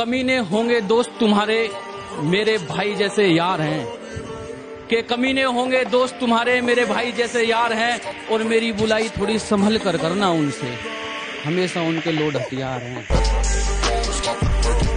कमीने होंगे दोस्त तुम्हारे, मेरे भाई जैसे यार हैं। के कमीने होंगे दोस्त तुम्हारे, मेरे भाई जैसे यार हैं, और मेरी बुलाई थोड़ी संभल कर करना उनसे। हमेशा उनके लोड हथियार हैं।